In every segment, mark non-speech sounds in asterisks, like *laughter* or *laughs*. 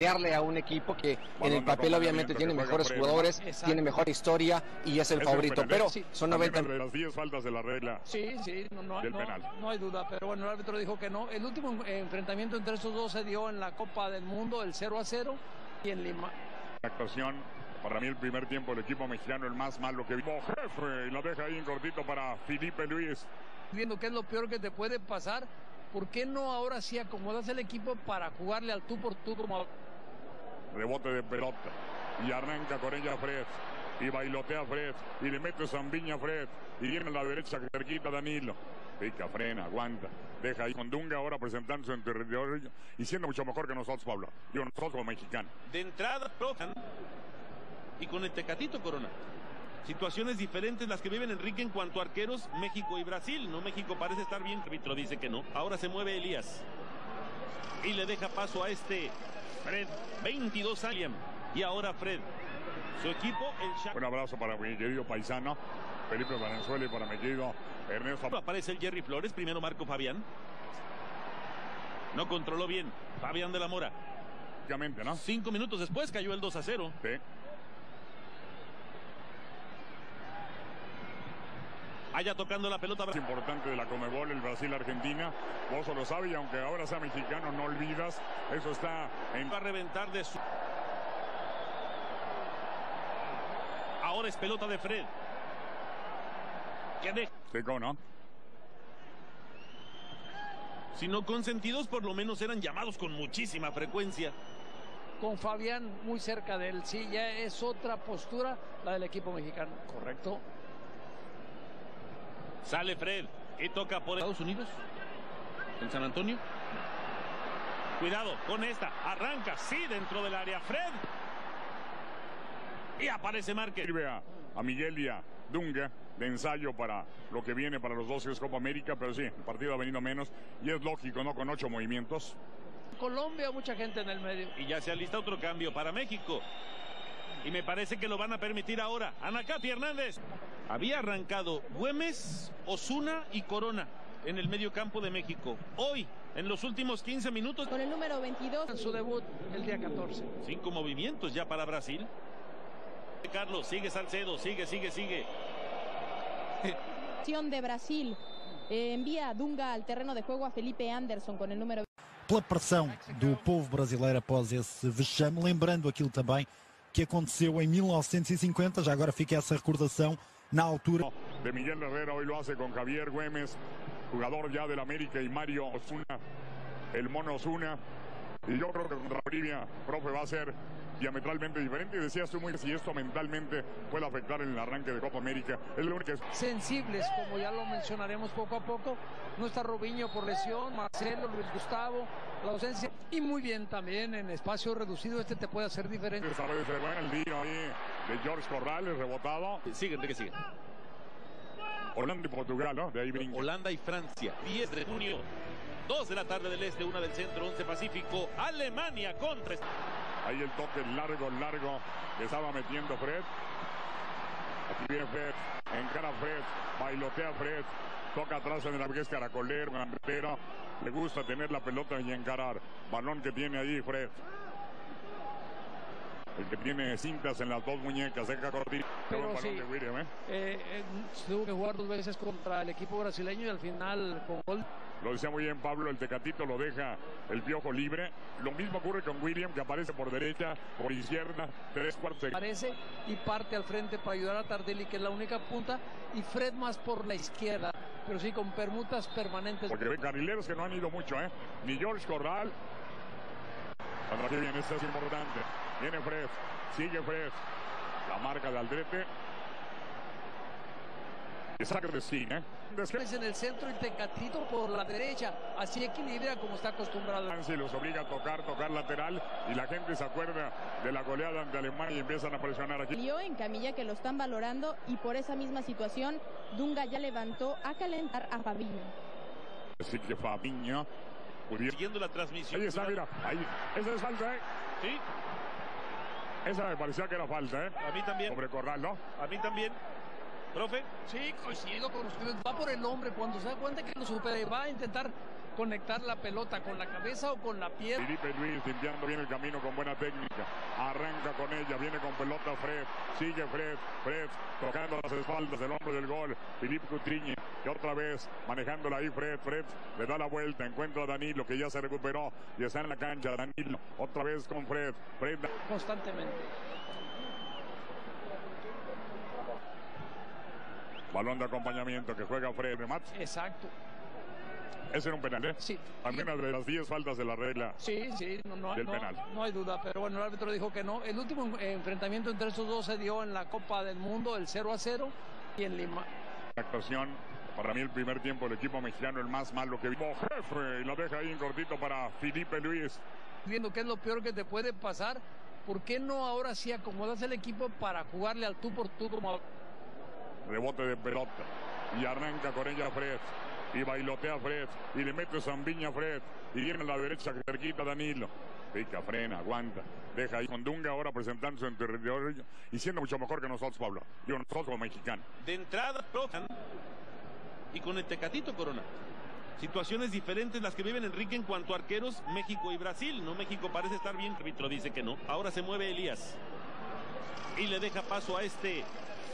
darle a un equipo que en Balón el papel obviamente tiene mejores jugadores, Exacto. tiene mejor historia y es el Es favorito, penal, pero ¿eh? son También 90 de las 10 faltas de la regla. Sí, sí, no, no, Del no- penal. no hay duda, pero bueno, el árbitro dijo que no. El último en- enfrentamiento entre estos dos se dio en la Copa del Mundo, el 0 a 0, y en Lima. La actuación, para mí el primer tiempo del equipo mexicano el más malo que vi. Como jefe, y lo deja ahí en cortito para Felipe Luis. Viendo qué es lo peor que te puede pasar, ¿por qué no ahora sí acomodas el equipo para jugarle al tú por tú como Rebote de pelota. Y arranca con ella Fred. Y bailotea Fred. Y le mete Zambiña a Fred. Y viene a la derecha cerquita Danilo. Pica, frena, aguanta. Deja ahí con Dunga ahora presentándose en territorio y siendo mucho mejor que nosotros, Pablo. Yo nosotros como mexicanos. De entrada, Rohan y con el Tecatito Corona. Situaciones diferentes las que viven Enrique en cuanto a arqueros, México y Brasil. No, México parece estar bien, el árbitro dice que no. Ahora se mueve Elías. Y le deja paso a este Fred, 22 años. Y ahora Fred. Su equipo, el. Un abrazo para mi querido paisano Felipe Valenzuela y para mi querido Ernesto. Aparece el Jerry Flores, primero Marco Fabián. No controló bien. Fabián de la Mora. ¿no? Cinco minutos después cayó el 2 a 0. Sí. Allá tocando la pelota. Es importante de la Comebol, el Brasil-Argentina. Vos lo sabes y aunque ahora sea mexicano, no olvidas. Eso está en Va a reventar de su. Ahora es pelota de Fred. Que deja. seco, ¿no? Si no consentidos, por lo menos eran llamados con muchísima frecuencia. con Fabián muy cerca de él? Sí, ya es otra postura la del equipo mexicano, ¿correcto? Sale Fred y toca por Estados Unidos. En San Antonio. Cuidado con esta. Arranca, sí, dentro del área. Fred. Y aparece Márquez. Sirve a, a Miguel y a Dunga de ensayo para lo que viene para los dos que es Copa América, pero sí, el partido ha venido menos y es lógico, ¿no? Con ocho movimientos. Colombia, mucha gente en el medio. Y ya se alista otro cambio para México. Y me parece que lo van a permitir ahora. Anacati Hernández. Había arrancado Güemes, Osuna y Corona en el medio campo de México. Hoy, en los últimos 15 minutos, Con el número 22. En su debut el día 14. cinco movimientos ya para Brasil. Carlos, sigue Salcedo, sigue, sigue, sigue. De Brasil eh, envía a Dunga al terreno de juego a Felipe Anderson con el número pela pressão do povo brasileiro após esse vexame, lembrando aquilo também que aconteceu em 1950, já agora fica essa recordação, na altura De Miguel Herrera hoy lo hace con Javier Güemes, jugador ya del América y Mario Osuna, el mono Osuna. Y yo creo que contra Bolivia, profe, va a ser diametralmente diferente. Y decías tú muy si esto mentalmente puede afectar en el arranque de Copa América. Es lo único que Sensibles, como ya lo mencionaremos poco a poco. No está Robinho por lesión, Marcelo, Luis Gustavo, la ausencia. Y muy bien también en espacio reducido, este te puede hacer diferente. esta vez se va el día ahí de George Corrales, rebotado. Sigue, Enrique, sigue. Holanda y Portugal, ¿no? De ahí brinca. Holanda y Francia. 10 de junio. 2 de la tarde del este, 1 del centro, 11 Pacífico. Alemania contra. Ahí el toque largo, largo que estaba metiendo Fred. Aquí viene Fred, encara Fred, bailotea Fred, toca atrás en el es caracolero, gambetero. Le gusta tener la pelota y encarar. Balón que tiene ahí Fred. El que tiene cintas en las dos muñecas, deja cortito. Qué Pero buen balón sí. de William, ¿eh? Eh, eh, tuvo que jugar dos veces contra el equipo brasileño y al final con gol. Lo decía muy bien Pablo, el Tecatito lo deja el piojo libre. Lo mismo ocurre con William, que aparece por derecha, por izquierda, tres cuartos de Aparece y parte al frente para ayudar a Tardelli, que es la única punta, y Fred más por la izquierda, pero sí con permutas permanentes. Porque ve carrileros que no han ido mucho, ¿eh? Ni George Corral. Aquí viene, esto es importante. Viene Fred, sigue Fred. La marca de Aldrete. Y saca de sí, ¿eh? Es en el centro y Tecatito por la derecha, así equilibra como está acostumbrado. Y los obliga a tocar, tocar lateral. Y la gente se acuerda de la goleada ante Alemania y empiezan a presionar aquí. En camilla que lo están valorando y por esa misma situación Dunga ya levantó a calentar a Fabinho. Así que Fabiño. pudiera- Siguiendo la transmisión. Ahí está, mira. Ahí. Esa es falta, ¿eh? Sí, Esa me parecía que era falta, ¿eh? a mí también. Sobre Corral, ¿no? A mí también. Profe, Sí, coincido con ustedes. Va por el hombre cuando se da cuenta que lo supera y va a intentar conectar la pelota con la cabeza o con la pierna. Felipe Luis limpiando bien el camino con buena técnica. Arranca con ella, viene con pelota Fred. Sigue Fred, Fred tocando las espaldas del hombre del gol. Felipe Coutinho, que otra vez manejándola ahí Fred. Fred le da la vuelta, encuentra a Danilo que ya se recuperó y está en la cancha. Danilo otra vez con Fred. Fred Constantemente. Balón de acompañamiento que juega Fred. Remate. Exacto. Ese era un penal, ¿eh? Sí. También una de las 10 faltas de la regla. Sí, sí, no, no, Del no- penal. no hay duda, pero bueno, el árbitro dijo que no. El último en- enfrentamiento entre estos dos se dio en la Copa del Mundo, el 0 a 0, y en Lima. La actuación, para mí el primer tiempo del equipo mexicano, el más malo que vi. Como jefe, y la deja ahí en cortito para Felipe Luis. Viendo qué es lo peor que te puede pasar, ¿por qué no ahora sí acomodas el equipo para jugarle al tú por tú como Rebote de pelota. Y arranca con ella Fred. Y bailotea Fred. Y le mete Zambiña a Fred. Y viene a la derecha cerquita Danilo. Pica, frena, aguanta. Deja ahí con Dunga ahora presentándose en territorio y siendo mucho mejor que nosotros, Pablo. Yo nosotros como mexicanos. De entrada, y con el Tecatito Corona. Situaciones diferentes las que viven Enrique en cuanto a arqueros, México y Brasil. No, México parece estar bien. El árbitro dice que no. Ahora se mueve Elías. Y le deja paso a este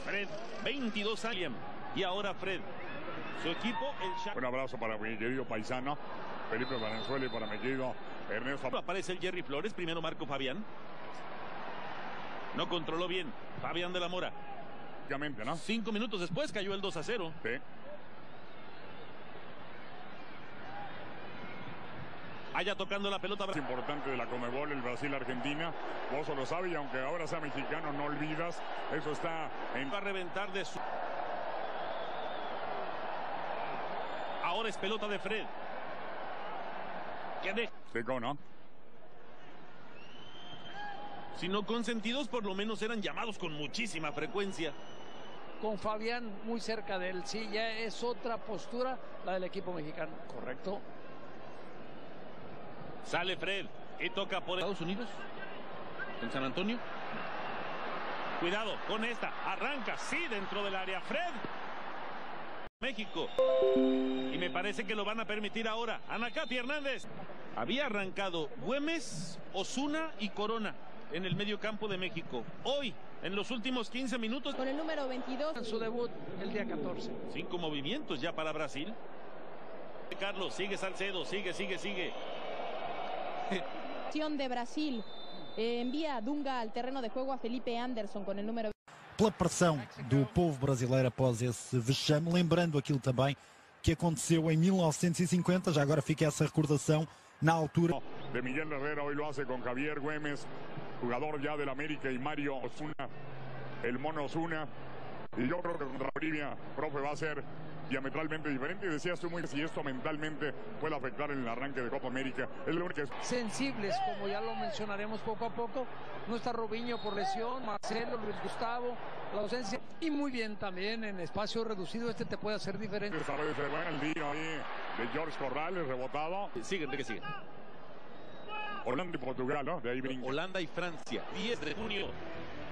Fred, 22 años. Y ahora Fred. Su equipo, el. Un abrazo para mi querido paisano, Felipe Valenzuela y para mi querido Ernesto. Aparece el Jerry Flores, primero Marco Fabián. No controló bien. Fabián de la Mora. ¿no? Cinco minutos después cayó el 2 a 0. Sí. Allá tocando la pelota. Es importante de la Comebol, el Brasil-Argentina. Vos lo sabe y aunque ahora sea mexicano, no olvidas. Eso está en Va a reventar de su. Ahora es pelota de Fred. Que de... Seco, ¿no? Si no consentidos, por lo menos eran llamados con muchísima frecuencia. con Fabián muy cerca de él? Sí, ya es otra postura la del equipo mexicano. Correcto. Sale Fred y toca por Estados Unidos. En San Antonio. Cuidado con esta. Arranca, sí, dentro del área. Fred. México. Y me parece que lo van a permitir ahora. Anacati Hernández. Había arrancado Güemes, Osuna y Corona en el medio campo de México. Hoy, en los últimos 15 minutos, Con el número 22, En su debut el día 14. cinco movimientos ya para Brasil. Carlos, sigue Salcedo, sigue, sigue, sigue. De Brasil. Eh, envía a Dunga al terreno de juego a Felipe Anderson con el número pela pressão do povo brasileiro após esse vexame, lembrando aquilo também que aconteceu em 1950, já agora fica essa recordação, na altura de Miguel Herrera, hoy lo hace con Javier Güemes, jugador ya del América, y Mario Osuna, el mono Osuna. Y yo creo que contra Bolivia, profe, va a ser diametralmente diferente. Y decías tú muy si esto mentalmente puede afectar en el arranque de Copa América. Es lo único que Sensibles, como ya lo mencionaremos poco a poco. No está Robinho por lesión, Marcelo, Luis Gustavo, la ausencia. Y muy bien también en espacio reducido, este te puede hacer diferente. esta vez se va el tiro ahí de George Corrales, rebotado. Sigue, Enrique, sigue. Holanda y Portugal, ¿no? De ahí brinca. Holanda y Francia. 10 de junio.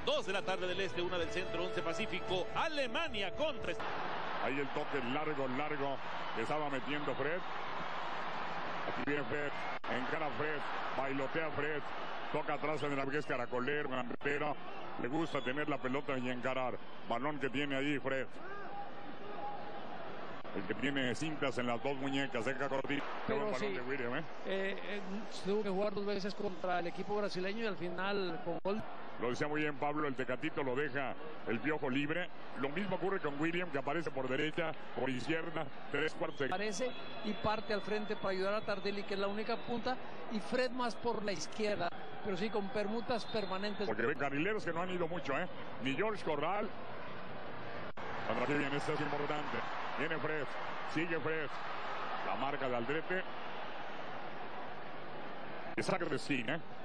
2 de la tarde del este, 1 del centro, 11 Pacífico. Alemania contra. Ahí el toque largo, largo que estaba metiendo Fred. Aquí viene Fred, encara Fred, bailotea Fred, toca atrás en la que es caracolero, gambetero. Le gusta tener la pelota y encarar. Balón que tiene ahí Fred. El que tiene cintas en las dos muñecas, deja cortito. Pero sí. William, ¿eh? Eh, eh, tuvo que jugar dos veces contra el equipo brasileño y al final con gol Lo decía muy bien Pablo, el Tecatito lo deja el piojo libre. Lo mismo ocurre con William, que aparece por derecha, por izquierda, tres cuartos de aparece y parte al frente para ayudar a Tardelli, que es la única punta, y Fred más por la izquierda, pero sí con permutas permanentes. Porque ven carrileros que no han ido mucho, ¿eh? Ni George Corral. Cuando aquí viene, esto es importante. Viene Fred, sigue Fred. La marca de Aldrete. ¿eh?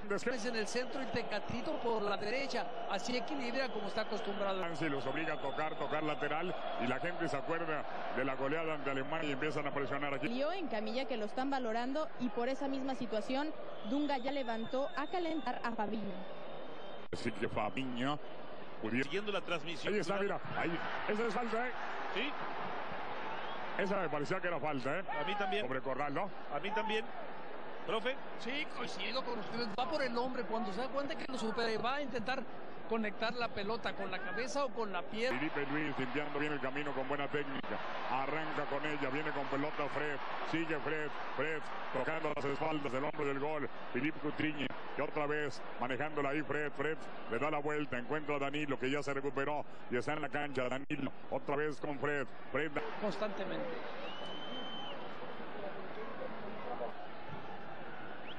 Descansa Es en el centro y Tecatito por la derecha, así equilibra como está acostumbrado. y los obliga a tocar, tocar lateral. Y la gente se acuerda de la goleada ante Alemania y empiezan a presionar aquí. Lio en Camilla que lo están valorando y por esa misma situación Dunga ya levantó a calentar a Fabinho. Así que Fabiño pudiera. Siguiendo la transmisión. Ahí está, mira. Ahí. Esa es falta, ¿eh? Sí. Esa me parecía que era falta, ¿eh? A mí también. Sobre Corral, ¿no? A mí también. Profe. Sí, coincido con ustedes. Va por el hombre. Cuando se da cuenta que lo supera y va a intentar conectar la pelota con la cabeza o con la pierna. Felipe Luis limpiando bien el camino con buena técnica. Arranca con ella, viene con pelota Fred. Sigue Fred. Fred tocando las espaldas del hombre del gol. Felipe Cutriñe. Y otra vez manejándola ahí Fred. Fred le da la vuelta. Encuentra a Danilo que ya se recuperó y está en la cancha. Danilo otra vez con Fred. Fred constantemente.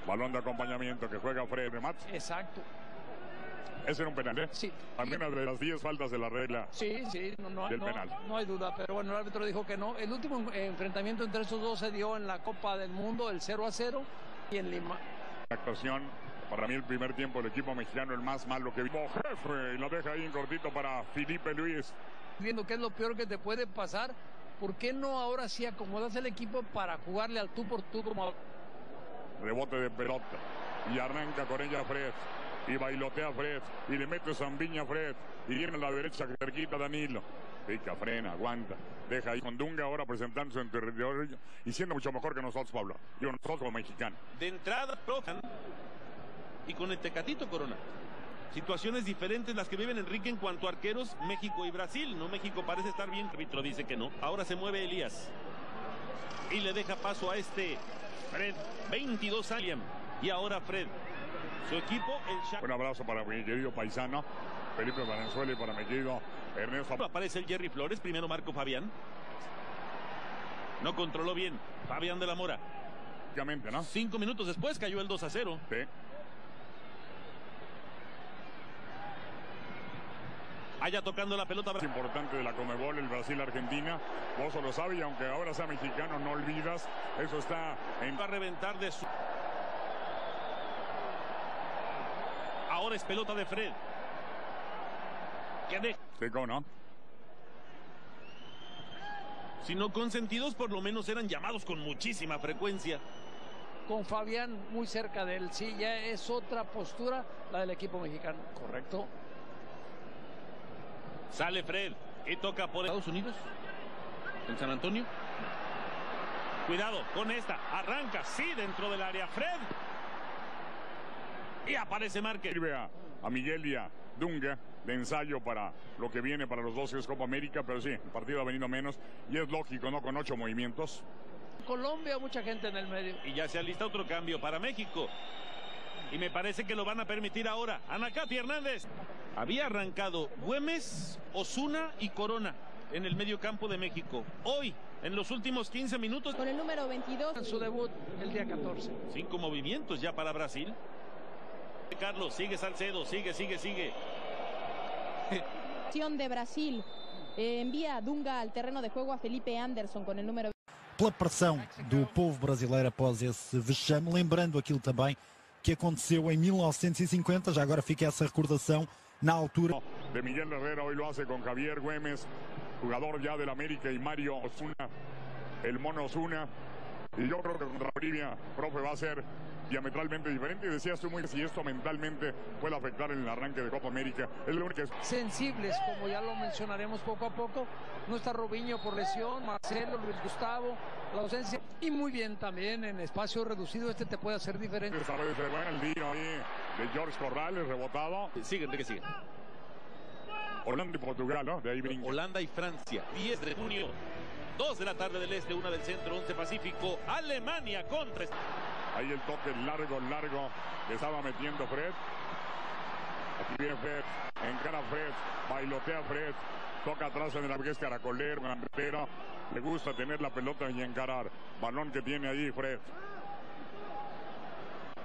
Balón de acompañamiento que juega Fred. Remate. Exacto. Ese era un penal, ¿eh? Sí. También una de las 10 faltas de la regla. Sí, sí, no, no, Del no- penal. no hay duda, pero bueno, el árbitro dijo que no. El último en- enfrentamiento entre estos dos se dio en la Copa del Mundo, el 0 a 0, y en Lima. La actuación, para mí el primer tiempo del equipo mexicano, el más malo que vi. Como jefe, y la deja ahí en cortito para Felipe Luis. Viendo qué es lo peor que te puede pasar, ¿por qué no ahora sí acomodas el equipo para jugarle al tú por tú como Rebote de pelota. Y arranca con ella Fred. Y bailotea Fred. Y le mete Zambiña a Fred. Y viene a la derecha cerquita Danilo. Pica, frena, aguanta. Deja ahí con Dunga ahora presentándose en territorio. Y siendo mucho mejor que nosotros, Pablo. Y nosotros como mexicanos. De entrada, profe. Y con el Tecatito Corona. Situaciones diferentes las que viven Enrique en cuanto a arqueros, México y Brasil. No, México parece estar bien. El dice que no. Ahora se mueve Elías. Y le deja paso a este Fred. 22 años. Y ahora Fred. Su equipo, el. Un abrazo para mi querido paisano. Felipe Valenzuela y para mi querido Ernesto. Aparece el Jerry Flores, primero Marco Fabián. No controló bien. Fabián de la Mora. ¿no? Cinco minutos después cayó el 2 a 0. Sí. Allá tocando la pelota. Es importante de la Comebol, el Brasil-Argentina. Vos lo sabe y aunque ahora sea mexicano, no olvidas. Eso está en Va a reventar de su. Ahora es pelota de Fred. Que ¿cómo no? Si no consentidos, por lo menos eran llamados con muchísima frecuencia. con Fabián muy cerca de él. Sí, ya es otra postura la del equipo mexicano. Correcto. Sale Fred y toca por Estados Unidos. En San Antonio. Cuidado con esta. Arranca, sí, dentro del área. Fred. Y aparece Márquez. Sirve a, a Miguel y a Dunga de ensayo para lo que viene para los dos es Copa América, pero sí, el partido ha venido menos y es lógico, ¿no? Con ocho movimientos. Colombia, mucha gente en el medio. Y ya se alista otro cambio para México. Y me parece que lo van a permitir ahora. Anacati Hernández. Había arrancado Güemes, Osuna y Corona en el medio campo de México. Hoy, en los últimos 15 minutos, Con el número 22, En su debut el día 14. cinco movimientos ya para Brasil. Carlos, sigue Salcedo, sigue, sigue, sigue. de Brasil. Eh, envía a Dunga al terreno de juego a Felipe Anderson con el número pela pressão do povo brasileiro após esse vexame, lembrando aquilo também que aconteceu em 1950, já agora fica essa recordação, na altura De Miguel Herrera hoy lo hace con Javier Güemes, jugador ya del América, y Mario Osuna, el mono Osuna. Y yo creo que contra Bolivia, profe, va a ser diametralmente diferente. Y decías tú muy si esto mentalmente puede afectar en el arranque de Copa América. Es lo único que Sensibles, como ya lo mencionaremos poco a poco. No está Robinho por lesión, Marcelo, Luis Gustavo, la ausencia. Y muy bien también en espacio reducido, este te puede hacer diferente. esta vez se va el tiro ahí de George Corrales, rebotado. Sigue, Enrique, sigue. Holanda y Portugal, ¿no? De ahí brinca. Holanda y Francia, 10 de junio. 2 de la tarde del este, 1 del centro, 11 Pacífico. Alemania contra. Ahí el toque largo, largo que estaba metiendo Fred. Aquí viene Fred, encara Fred, bailotea Fred, toca atrás en el que es caracolero, gambetero. Le gusta tener la pelota y encarar. Balón que tiene ahí Fred.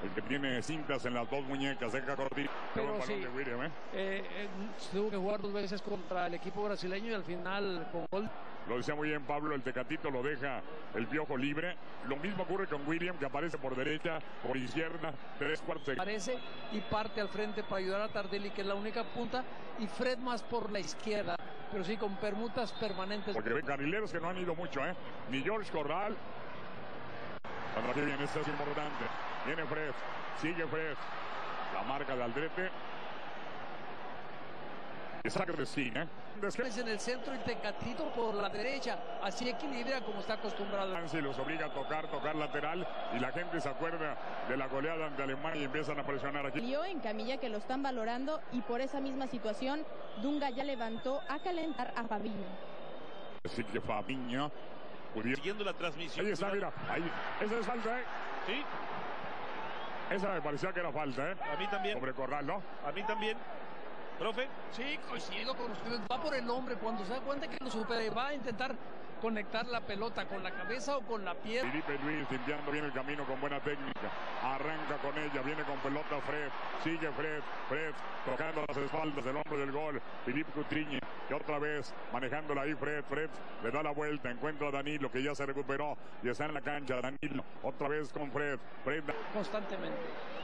El que tiene cintas en las dos muñecas, deja cortito. Pero sí. de William, ¿eh? Eh, eh, tuvo que jugar dos veces contra el equipo brasileño y al final con gol. Lo decía muy bien Pablo, el Tecatito lo deja el piojo libre. Lo mismo ocurre con William, que aparece por derecha, por izquierda, tres cuartos Aparece y parte al frente para ayudar a Tardelli, que es la única punta, y Fred más por la izquierda, pero sí con permutas permanentes. Porque ven carrileros que no han ido mucho, ¿eh? Ni George Corral. Cuando aquí viene, esto es importante. Viene Fred, sigue Fred. La marca de Aldrete. Saca de esquina. Es en el centro y Tecatito por la derecha. Así equilibra como está acostumbrado. Nancy los obliga a tocar, tocar lateral y la gente se acuerda de la goleada ante Alemania y empiezan a presionar aquí. En Camilla que lo están valorando y por esa misma situación Dunga ya levantó a calentar a Fabiño. Así que Fabiño pudiera... Siguiendo la transmisión. Ahí está, mira, ahí. Esa es falta, ¿eh? Sí, Esa me parecía que era falta, ¿eh? a mí también. Sobre Corral, ¿no? A mí también. Profe, Sí, coincido con ustedes. Va por el hombre. Cuando se da cuenta que lo supera, va a intentar conectar la pelota con la cabeza o con la pierna. Felipe Luis limpiando bien el camino con buena técnica. Arranca con ella, viene con pelota Fred. Sigue Fred, Fred tocando las espaldas del hombre del gol. Felipe Coutinho, que otra vez manejándola ahí Fred. Fred le da la vuelta, encuentra a Danilo que ya se recuperó y está en la cancha. Danilo otra vez con Fred. Fred Constantemente.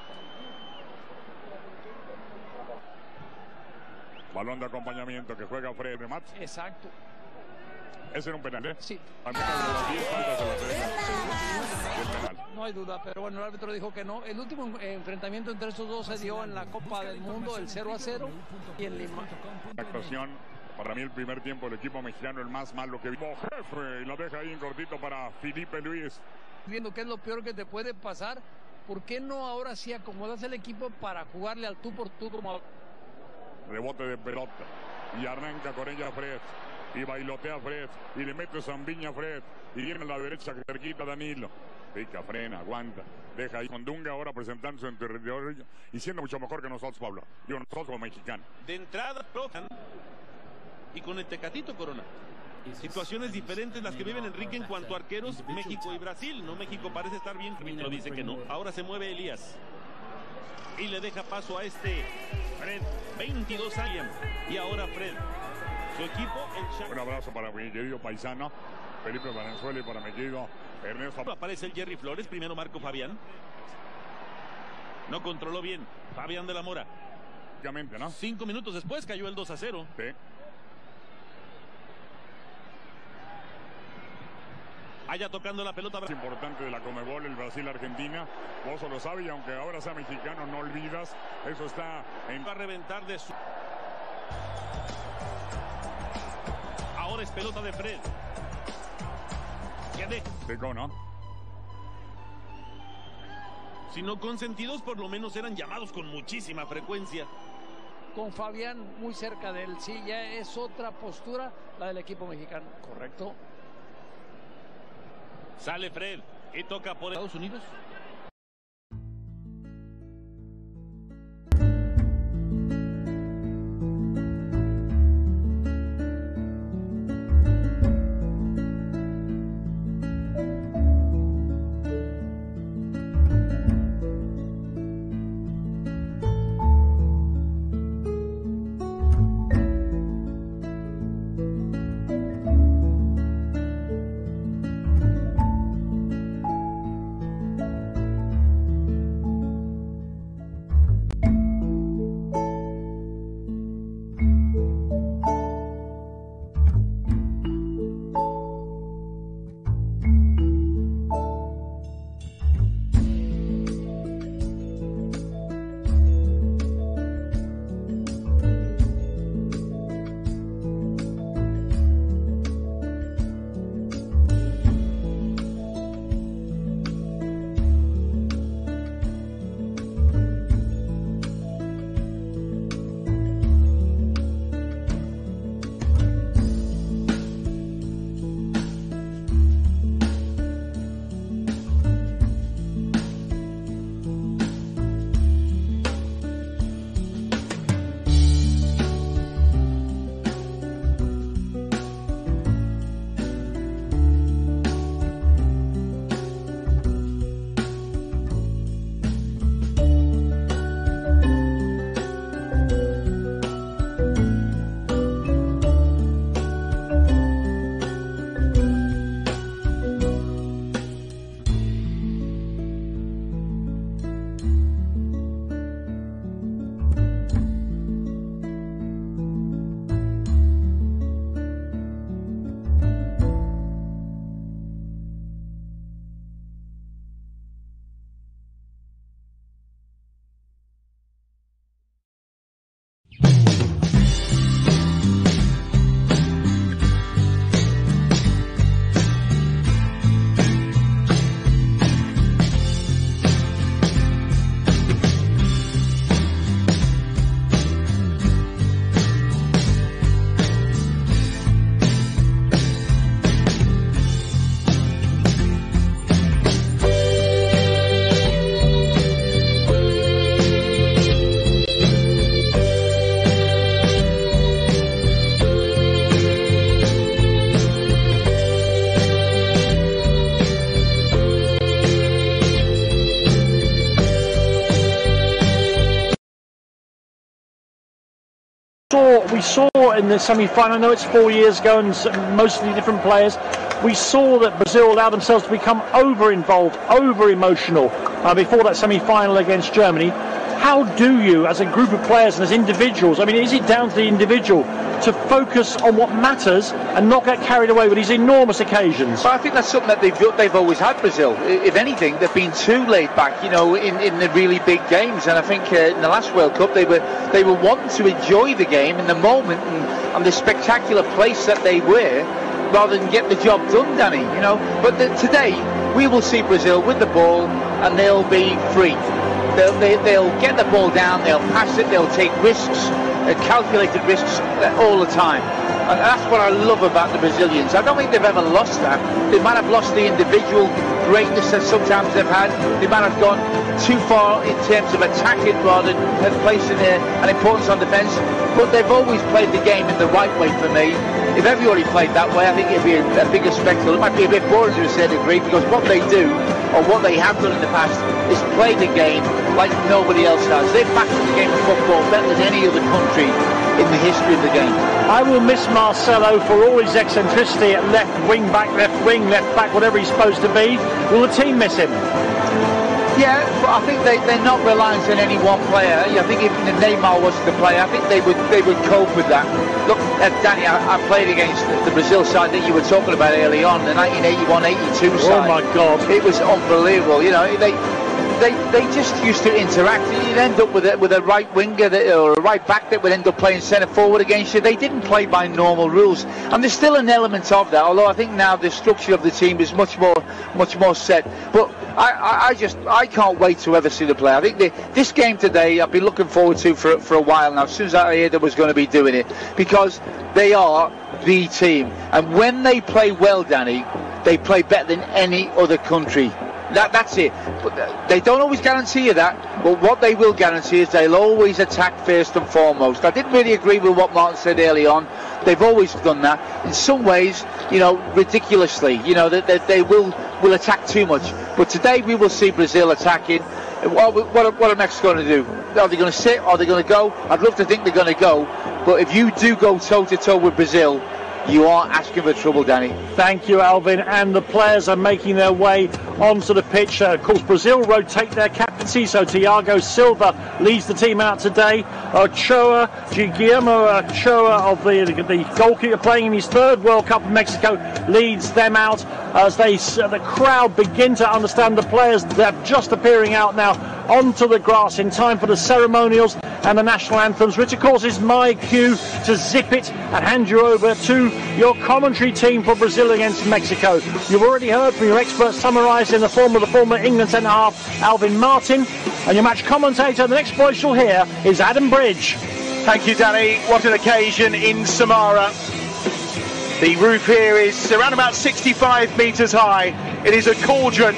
Balón de acompañamiento que juega Fred. Remate. Exacto. Ese era un penal, ¿eh? Sí, También de las 10 faltas de la tres. El penal. no hay duda. Pero bueno, el árbitro dijo que no. El último enfrentamiento entre estos dos se dio en la Copa del Mundo, el 0 a 0 y en Lima. La actuación, para mí el primer tiempo del equipo mexicano, el más malo que vi. Como jefe, y la deja ahí en cortito para Felipe Luis. Viendo qué es lo peor que te puede pasar. ¿Por qué no ahora sí acomodas el equipo para jugarle al tú por tú como Rebote de pelota. Y arranca con ella Fred. Y bailotea Fred. Y le mete Zambiña a Fred. Y viene a la derecha cerquita Danilo. Pica, frena, aguanta. Deja ahí con Dunga ahora presentándose en territorio y siendo mucho mejor que nosotros, Pablo. Digo, nosotros como mexicanos. de entrada, y con el Tecatito Corona. Situaciones diferentes las que viven Enrique en cuanto a arqueros, México y Brasil. No, México parece estar bien. Lo dice que no. Ahora se mueve Elías. Y le deja paso a este Fred, 22 años. Y ahora Fred. Su equipo, el. Un abrazo para mi querido paisano, Felipe Valenzuela y para mi querido Ernesto. Aparece el Jerry Flores, primero Marco Fabián. No controló bien. Fabián de la Mora. ¿no? Cinco minutos después cayó el 2 a 0. Sí. Allá tocando la pelota. Es importante de la Comebol, el Brasil-Argentina. Vos lo sabes y aunque ahora sea mexicano, no olvidas. Eso está en Va a reventar de su. Ahora es pelota de Fred. Que de- Seco, ¿no? Si no consentidos, por lo menos eran llamados con muchísima frecuencia. con Fabián muy cerca de él. Sí, ya es otra postura la del equipo mexicano. Correcto. Sale Fred y toca por Estados Unidos. We saw in the semi-final. I know it's four years ago and mostly different players. We saw that Brazil allowed themselves to become over-involved, over-emotional uh, before that semi-final against Germany. How do you, as a group of players and as individuals, I mean, is it down to the individual to focus on what matters and not get carried away with these enormous occasions? But I think that's something that they've they've always had Brazil. If anything, they've been too laid back, you know, in, in the really big games. And I think uh, in the last World Cup they were they were wanting to enjoy the game in the moment and, and the spectacular place that they were, rather than get the job done, Danny. You know, but the, today we will see Brazil with the ball and they'll be free. They'll, they, will get the ball down, they'll pass it, they'll take risks, uh, calculated risks uh, all the time. And that's what I love about the Brazilians. I don't think they've ever lost that. They might have lost the individual greatness that sometimes they've had. They might have gone too far in terms of attacking rather than placing an importance on defence. But they've always played the game in the right way for me. If everybody played that way, I think it'd be a, a bigger spectacle. It might be a bit boring to a certain degree because what they do or what they have done in the past is play the game like nobody else has. They've backed the game of football better than any other country in the history of the game. I will miss Marcelo for all his eccentricity at left wing back, left wing, left back, whatever he's supposed to be. Will the team miss him? Yeah, but I think they, they're not reliant on any one player. I think if Neymar was the player, I think they would they would cope with that. Look, uh, Danny, I, I, played against the, the, Brazil side that you were talking about early on, the 1981-82 side. Oh my God! It was unbelievable. You know, they they, they just used to interact. You'd end up with a, with a right winger that, or a right back that would end up playing centre forward against you. They didn't play by normal rules, and there's still an element of that. Although I think now the structure of the team is much more much more set. But I, I, I just I can't wait to ever see the play. I think the, this game today I've been looking forward to for for a while now. As soon as I heard they was going to be doing it, because they are the team, and when they play well, Danny, they play better than any other country. That, that's it. But uh, they don't always guarantee you that. But what they will guarantee is they'll always attack first and foremost. I didn't really agree with what Martin said early on. They've always done that. In some ways, you know, ridiculously. You know, that they, they, will will attack too much. But today we will see Brazil attacking. What, what, what are Mexico going to do? Are they going to sit? Are they going to go? I'd love to think they're going to go. But if you do go toe to toe with Brazil, you are asking for trouble, Danny. Thank you, Alvin. And the players are making their way onto the pitch. Uh, of course, Brazil rotate their captaincy, so Thiago Silva leads the team out today. Ochoa, Guillermo Ochoa of the, the goalkeeper playing in his third World Cup in Mexico leads them out as they the crowd begin to understand the players. They're just appearing out now onto the grass in time for the ceremonials and the national anthems, which of course is my cue to zip it and hand you over to your commentary team for Brazil against Mexico. You've already heard from your expert summarised in the form of the former England centre half Alvin Martin, and your match commentator. The next voice you'll hear is Adam Bridge. Thank you, Danny. What an occasion in Samara. The roof here is around about 65 metres high. It is a cauldron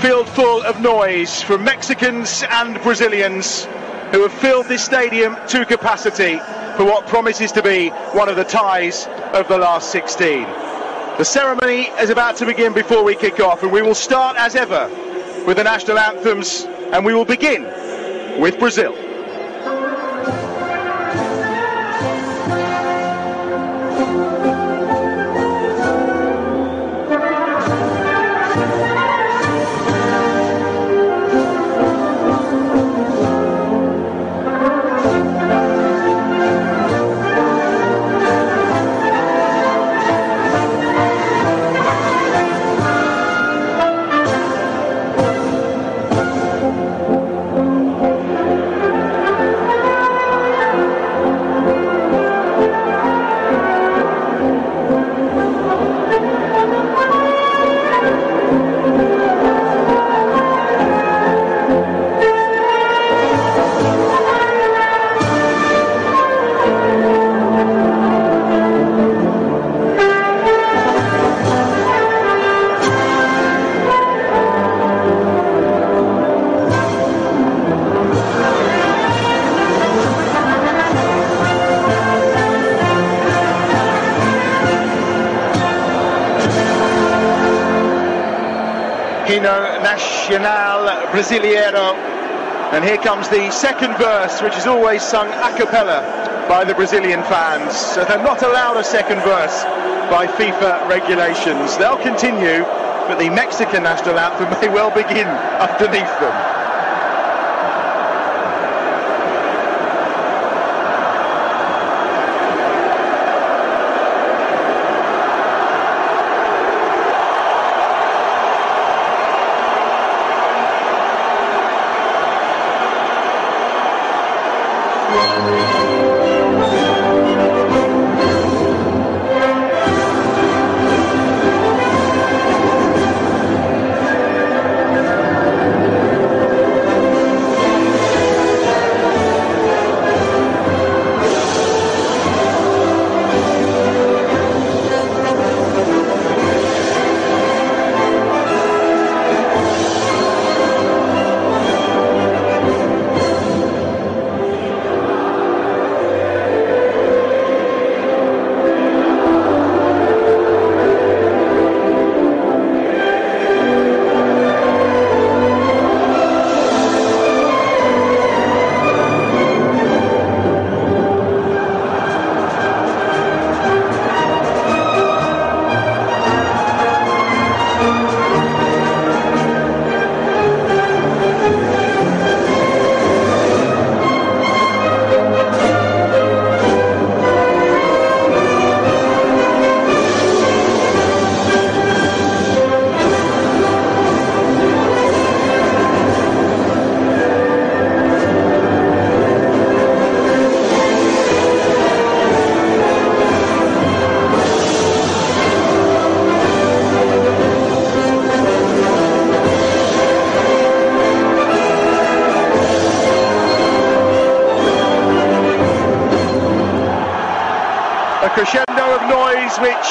filled full of noise from Mexicans and Brazilians who have filled this stadium to capacity for what promises to be one of the ties of the last 16. The ceremony is about to begin before we kick off, and we will start as ever with the national anthems, and we will begin with Brazil. Brasileiro. And here comes the second verse, which is always sung a cappella by the Brazilian fans. So they're not allowed a second verse by FIFA regulations. They'll continue, but the Mexican national anthem *laughs* may well begin underneath them.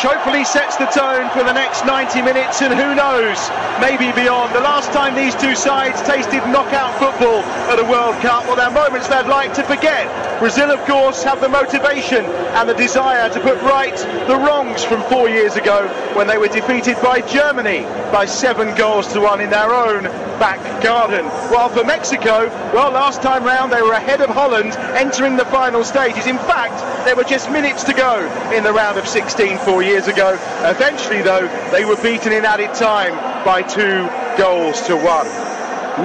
Hopefully sets the tone for the next 90 minutes and who knows, maybe beyond. The last time these two sides tasted knockout football at a World Cup, well, there are moments they'd like to forget. Brazil, of course, have the motivation and the desire to put right the wrongs from four years ago when they were defeated by Germany by seven goals to one in their own back garden. While for Mexico, well, last time round they were ahead of Holland entering the final stages. In fact, there were just minutes to go in the round of 16 four years ago. Eventually, though, they were beaten in added time by two goals to one.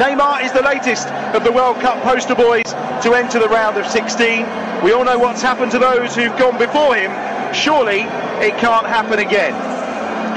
Neymar is the latest of the World Cup poster boys to enter the round of 16. We all know what's happened to those who've gone before him. Surely it can't happen again.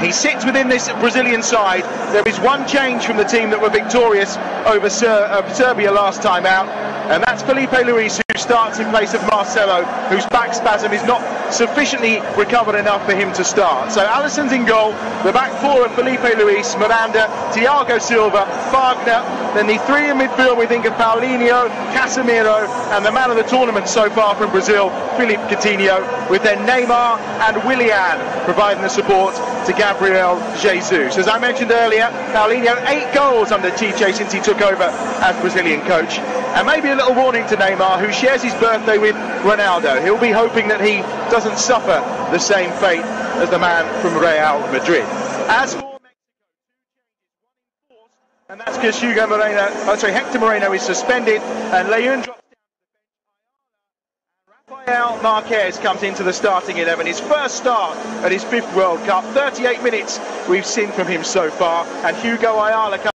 He sits within this Brazilian side. There is one change from the team that were victorious over Ser- uh, Serbia last time out, and that's Felipe Luis, who starts in place of Marcelo, whose back spasm is not sufficiently recovered enough for him to start. So Alisson's in goal, the back four of Felipe Luis, Miranda, Thiago Silva, Fagner, then the three in midfield we think of Paulinho, Casemiro, and the man of the tournament so far from Brazil, Philippe Coutinho, with then Neymar and Willian providing the support to Gabriel Jesus. As I mentioned earlier, Paulinho eight goals under Tite since he took over as Brazilian coach. And maybe a little warning to Neymar, who shares his birthday with Ronaldo. He'll be hoping that he doesn't suffer the same fate as the man from Real Madrid. As for and that's because Hugo Moreno, oh sorry, Hector Moreno is suspended and Leon Rafael Marquez comes into the starting 11. His first start at his fifth World Cup. 38 minutes we've seen from him so far. And Hugo Ayala